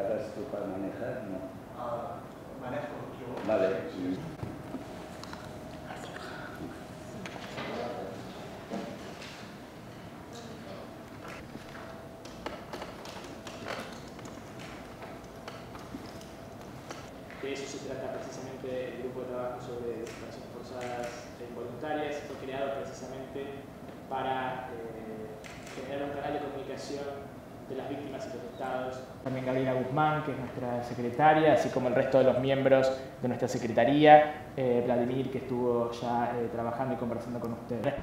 ¿Estás tú para manejar? No. Ah, manejo yo. Vale. De eso se trata precisamente el grupo de trabajo sobre desapariciones forzadas e involuntarias. Fue creado precisamente para eh, generar un canal de comunicación de las víctimas y los estados. También Gabriela Guzmán, que es nuestra secretaria, así como el resto de los miembros de nuestra secretaría, eh, Vladimir, que estuvo ya eh, trabajando y conversando con ustedes.